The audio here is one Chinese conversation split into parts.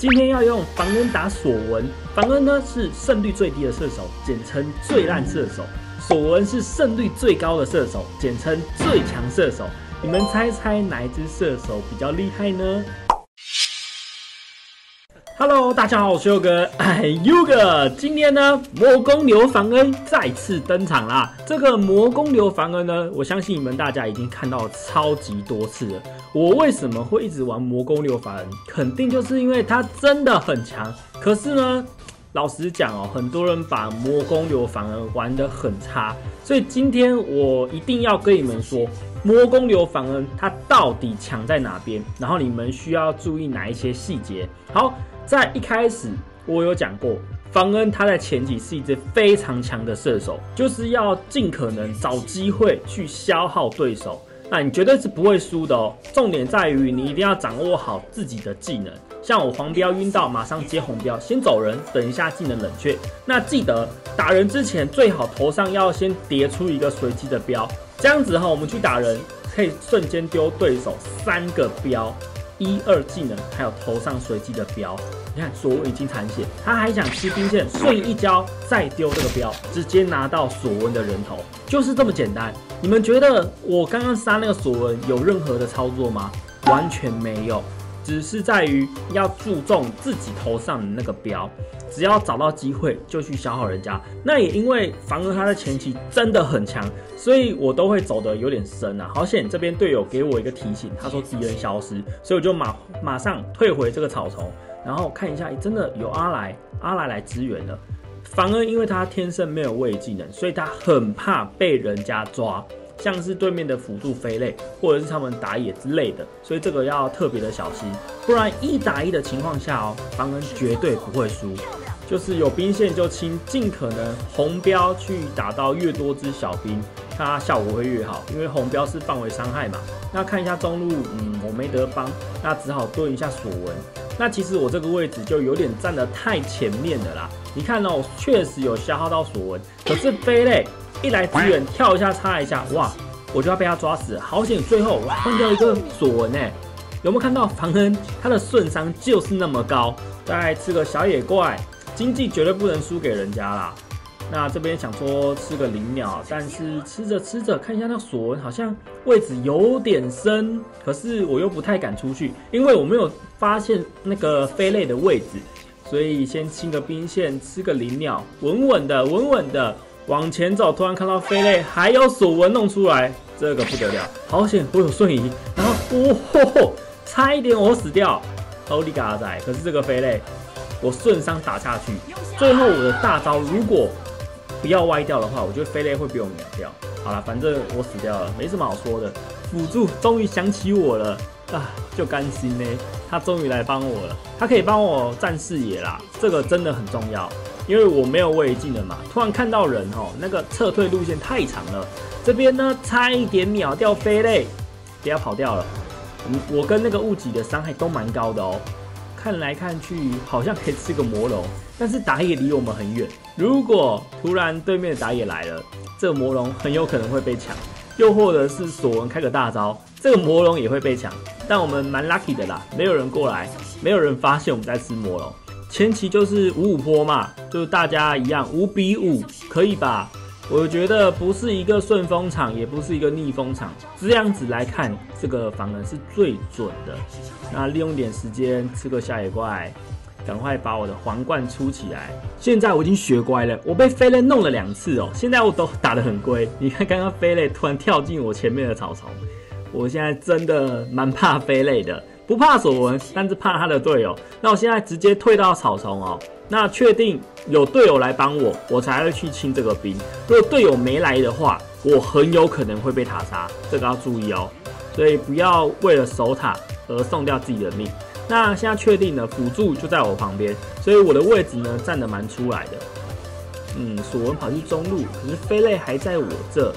今天要用防恩打索文，防恩呢是胜率最低的射手，简称最烂射手；索文是胜率最高的射手，简称最强射手。你们猜猜哪一只射手比较厉害呢？Hello，大家好，我是优哥，哎优哥，今天呢，魔宫流凡恩再次登场啦。这个魔宫流凡恩呢，我相信你们大家已经看到超级多次了。我为什么会一直玩魔宫流凡恩？肯定就是因为它真的很强。可是呢，老实讲哦，很多人把魔宫流凡恩玩得很差，所以今天我一定要跟你们说，魔宫流凡恩它到底强在哪边，然后你们需要注意哪一些细节。好。在一开始，我有讲过，方恩他在前期是一只非常强的射手，就是要尽可能找机会去消耗对手，那你绝对是不会输的哦。重点在于你一定要掌握好自己的技能，像我黄标晕到，马上接红标，先走人，等一下技能冷却。那记得打人之前，最好头上要先叠出一个随机的标，这样子哈，我们去打人可以瞬间丢对手三个标。一二技能，还有头上随机的标，你看索文已经残血，他还想吃兵线，睡一交再丢这个标，直接拿到索文的人头，就是这么简单。你们觉得我刚刚杀那个索文有任何的操作吗？完全没有。只是在于要注重自己头上的那个标，只要找到机会就去消耗人家。那也因为防哥他的前期真的很强，所以我都会走的有点深啊。好险这边队友给我一个提醒，他说敌人消失，所以我就马马上退回这个草丛，然后看一下，真的有阿来，阿来来支援了。防恩因为他天生没有位技能，所以他很怕被人家抓。像是对面的辅助飞类，或者是他们打野之类的，所以这个要特别的小心，不然一打一的情况下哦，方恩绝对不会输。就是有兵线就清，尽可能红标去打到越多只小兵，它效果会越好，因为红标是范围伤害嘛。那看一下中路，嗯，我没得帮，那只好蹲一下索文。那其实我这个位置就有点站得太前面了啦。你看哦，确实有消耗到索文，可是飞类。一来支援，跳一下插一下，哇，我就要被他抓死，好险！最后换掉一个索文哎，有没有看到房恩他的瞬伤就是那么高？再吃个小野怪，经济绝对不能输给人家啦。那这边想说吃个灵鸟，但是吃着吃着，看一下那索文好像位置有点深，可是我又不太敢出去，因为我没有发现那个飞类的位置，所以先清个兵线，吃个灵鸟，稳稳的，稳稳的。往前走，突然看到飞类，还有索文弄出来，这个不得了，好险我有瞬移，然后哦，差一点我死掉，欧利嘎仔，可是这个飞类，我顺伤打下去，最后我的大招如果不要歪掉的话，我觉得飞雷会被我秒掉。好了，反正我死掉了，没什么好说的。辅助终于想起我了啊，就甘心呢，他终于来帮我了，他可以帮我占视野啦，这个真的很重要。因为我没有位移技能嘛，突然看到人哦，那个撤退路线太长了，这边呢差一点秒掉飞雷，不要跑掉了。我跟那个雾己的伤害都蛮高的哦，看来看去好像可以吃个魔龙，但是打野离我们很远。如果突然对面的打野来了，这个魔龙很有可能会被抢，又或者是索文开个大招，这个魔龙也会被抢。但我们蛮 lucky 的啦，没有人过来，没有人发现我们在吃魔龙。前期就是五五坡嘛，就是大家一样五比五，可以吧？我觉得不是一个顺风场，也不是一个逆风场，这样子来看，这个反人是最准的。那利用点时间吃个下野怪，赶快把我的皇冠出起来。现在我已经学乖了，我被飞雷弄了两次哦，现在我都打得很乖。你看刚刚飞雷突然跳进我前面的草丛，我现在真的蛮怕飞雷的。不怕索文，但是怕他的队友。那我现在直接退到草丛哦。那确定有队友来帮我，我才会去清这个兵。如果队友没来的话，我很有可能会被塔杀，这个要注意哦。所以不要为了守塔而送掉自己的命。那现在确定了，辅助就在我旁边，所以我的位置呢站得蛮出来的。嗯，索文跑去中路，可是飞泪还在我这，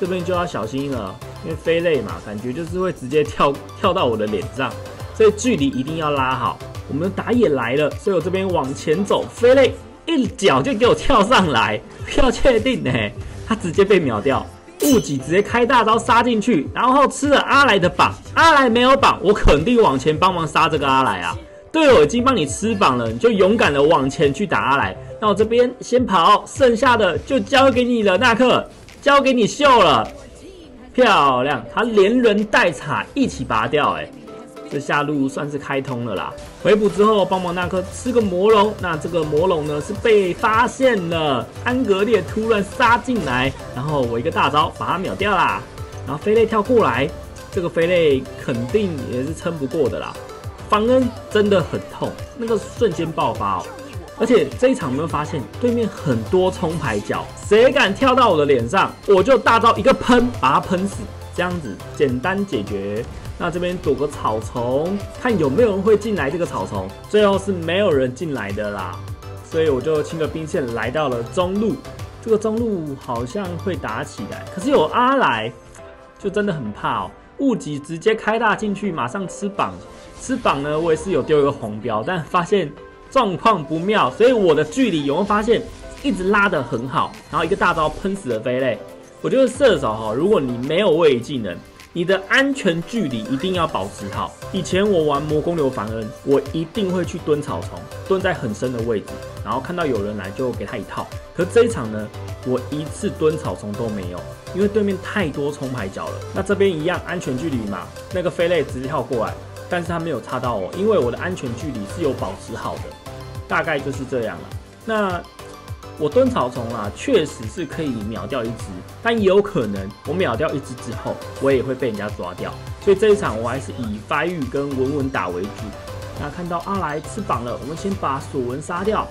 这边就要小心了。因为飞泪嘛，感觉就是会直接跳跳到我的脸上，所以距离一定要拉好。我们的打野来了，所以我这边往前走，飞泪一脚就给我跳上来，要确定呢，他直接被秒掉。雾己直接开大招杀进去，然后吃了阿来的榜，阿来没有榜，我肯定往前帮忙杀这个阿来啊。队友已经帮你吃榜了，你就勇敢的往前去打阿来。那我这边先跑，剩下的就交给你了，纳克，交给你秀了，漂亮！他连人带塔一起拔掉，哎，这下路算是开通了啦。回补之后，帮忙纳克吃个魔龙。那这个魔龙呢是被发现了，安格烈突然杀进来，然后我一个大招把他秒掉啦。然后飞类跳过来，这个飞类肯定也是撑不过的啦。防恩真的很痛，那个瞬间爆发哦！而且这一场有没有发现对面很多冲牌角，谁敢跳到我的脸上，我就大招一个喷，把他喷死，这样子简单解决。那这边躲个草丛，看有没有人会进来这个草丛。最后是没有人进来的啦，所以我就清个兵线来到了中路。这个中路好像会打起来，可是有阿来，就真的很怕哦。误击直接开大进去，马上吃榜。吃榜呢，我也是有丢一个红标，但发现状况不妙，所以我的距离有没有发现一直拉得很好，然后一个大招喷死了飞类。我觉得射手哈，如果你没有位移技能，你的安全距离一定要保持好。以前我玩魔宫流凡恩，我一定会去蹲草丛，蹲在很深的位置，然后看到有人来就给他一套。可这一场呢，我一次蹲草丛都没有，因为对面太多冲牌角了。那这边一样安全距离嘛，那个飞类直接跳过来。但是他没有插到我，因为我的安全距离是有保持好的，大概就是这样了。那我蹲草丛啊，确实是可以秒掉一只，但也有可能我秒掉一只之后，我也会被人家抓掉。所以这一场我还是以发育跟稳稳打为主。那看到阿来吃榜了，我们先把索文杀掉。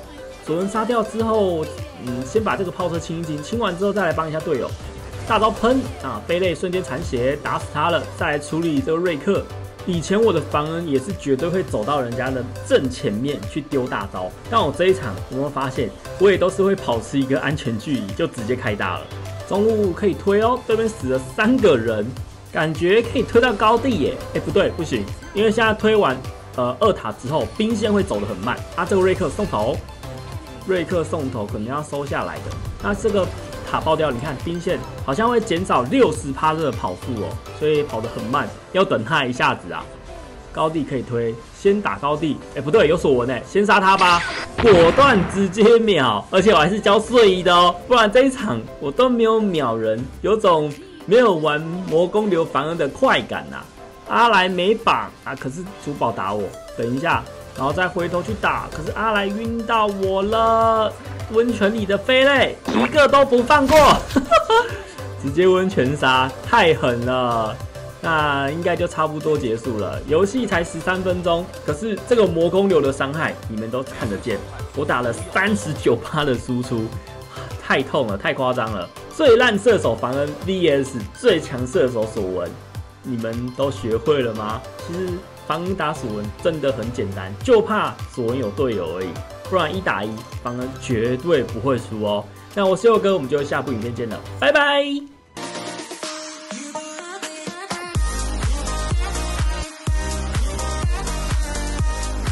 索文杀掉之后，嗯，先把这个炮车清一清，清完之后再来帮一下队友。大招喷啊，飞类瞬间残血打死他了，再来处理这个瑞克。以前我的防恩也是绝对会走到人家的正前面去丢大招，但我这一场有没有发现，我也都是会保持一个安全距离就直接开大了。中路可以推哦，对面死了三个人，感觉可以推到高地耶。哎，不对，不行，因为现在推完呃二塔之后，兵线会走得很慢。啊，这个瑞克送头，瑞克送头可能要收下来的。那这个。塔爆掉，你看兵线好像会减少六十趴的跑速哦，所以跑得很慢，要等他一下子啊。高地可以推，先打高地，哎不对，有锁纹哎，先杀他吧，果断直接秒，而且我还是交睡衣的哦，不然这一场我都没有秒人，有种没有玩魔宫流凡恩的快感呐。阿来没绑啊，可是主宝打我，等一下，然后再回头去打，可是阿来晕到我了。温泉里的飞类一个都不放过，直接温泉杀，太狠了。那应该就差不多结束了。游戏才十三分钟，可是这个魔宫流的伤害你们都看得见。我打了三十九趴的输出，太痛了，太夸张了。最烂射手防恩 VS 最强射手索文，你们都学会了吗？其实防恩打索文真的很简单，就怕索文有队友而已。不然一打一，方恩绝对不会输哦。那我是佑哥，我们就下部影片见了，拜拜。